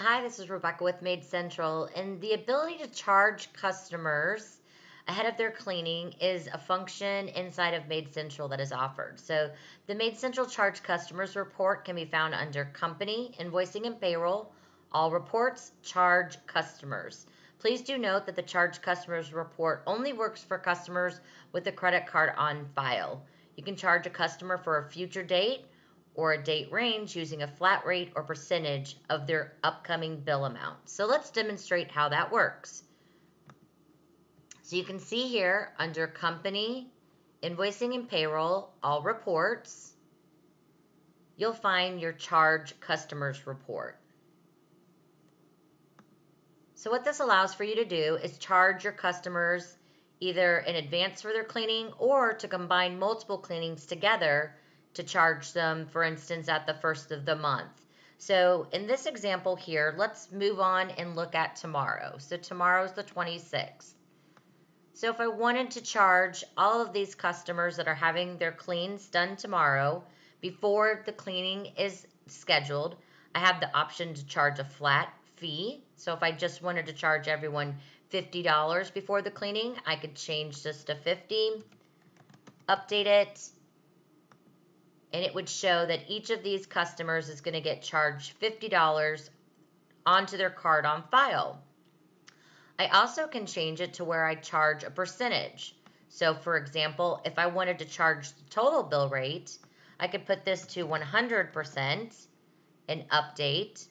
Hi, this is Rebecca with Maid Central, and the ability to charge customers ahead of their cleaning is a function inside of Maid Central that is offered. So the Maid Central Charge Customers report can be found under Company, Invoicing and Payroll, All Reports, Charge Customers. Please do note that the Charge Customers report only works for customers with a credit card on file. You can charge a customer for a future date or a date range using a flat rate or percentage of their upcoming bill amount. So let's demonstrate how that works. So you can see here under Company, Invoicing and Payroll, All Reports, you'll find your Charge Customers report. So what this allows for you to do is charge your customers either in advance for their cleaning or to combine multiple cleanings together to charge them, for instance, at the first of the month. So in this example here, let's move on and look at tomorrow. So tomorrow's the 26th. So if I wanted to charge all of these customers that are having their cleans done tomorrow before the cleaning is scheduled, I have the option to charge a flat fee. So if I just wanted to charge everyone $50 before the cleaning, I could change this to 50, update it, and it would show that each of these customers is going to get charged $50 onto their card on file. I also can change it to where I charge a percentage. So for example, if I wanted to charge the total bill rate, I could put this to 100% and update,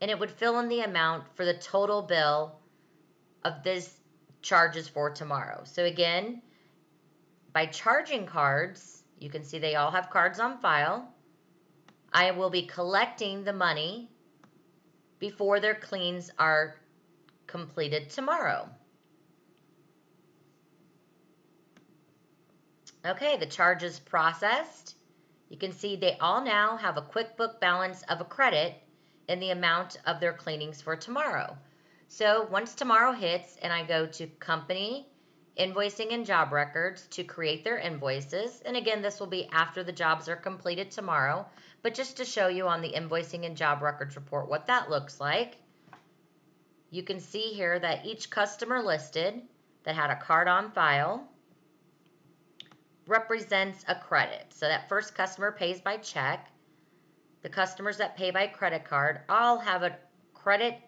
and it would fill in the amount for the total bill of this charges for tomorrow. So again, by charging cards, you can see they all have cards on file. I will be collecting the money before their cleans are completed tomorrow. Okay, the charge is processed. You can see they all now have a QuickBook balance of a credit in the amount of their cleanings for tomorrow. So once tomorrow hits and I go to company invoicing and job records to create their invoices. And again, this will be after the jobs are completed tomorrow, but just to show you on the invoicing and job records report what that looks like. You can see here that each customer listed that had a card on file represents a credit. So that first customer pays by check. The customers that pay by credit card all have a credit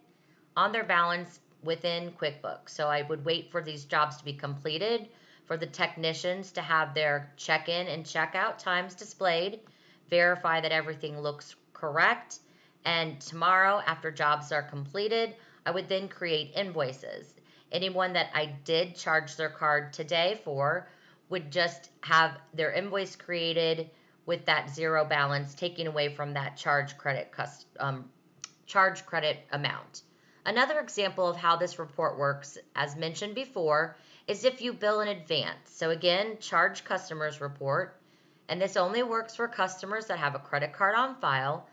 on their balance within QuickBooks. So I would wait for these jobs to be completed, for the technicians to have their check-in and check-out times displayed, verify that everything looks correct, and tomorrow, after jobs are completed, I would then create invoices. Anyone that I did charge their card today for would just have their invoice created with that zero balance taken away from that charge credit um, charge credit amount. Another example of how this report works, as mentioned before, is if you bill in advance. So again, charge customers report, and this only works for customers that have a credit card on file,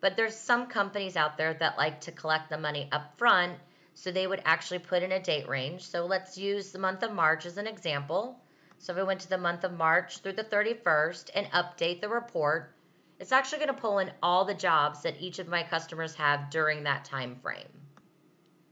but there's some companies out there that like to collect the money up front, so they would actually put in a date range. So let's use the month of March as an example. So if I went to the month of March through the 31st and update the report, it's actually going to pull in all the jobs that each of my customers have during that time frame.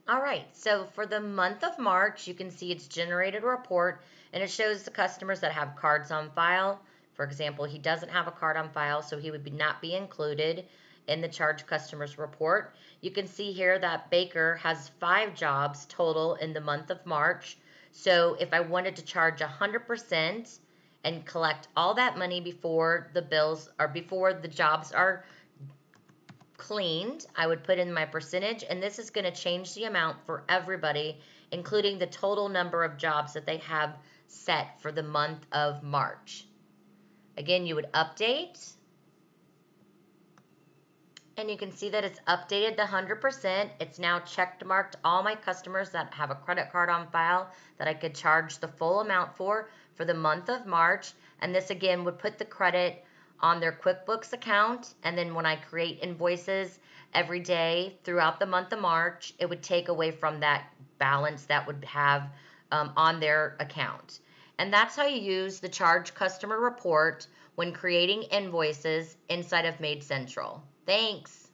All right, so for the month of March, you can see it's generated a report and it shows the customers that have cards on file. For example, he doesn't have a card on file, so he would be not be included in the charge customers report. You can see here that Baker has five jobs total in the month of March. So if I wanted to charge 100% and collect all that money before the bills or before the jobs are cleaned, I would put in my percentage, and this is going to change the amount for everybody, including the total number of jobs that they have set for the month of March. Again, you would update, and you can see that it's updated the 100%. It's now checked marked all my customers that have a credit card on file that I could charge the full amount for for the month of March. And this again would put the credit on their QuickBooks account. And then when I create invoices every day throughout the month of March, it would take away from that balance that would have um, on their account. And that's how you use the charge customer report when creating invoices inside of Maid Central. Thanks.